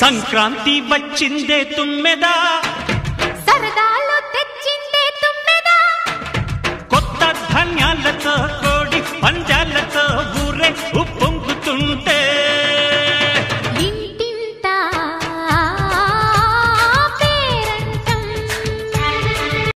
సంక్రాంతి వచ్చిందే తుమ్మెదా. సరదాలు తెచ్చిందే తుమ్మెదా. కొత్త ధాన్యాలతో కోడి పంజాలతో ఊరే ఉప్పొంగుతుంటే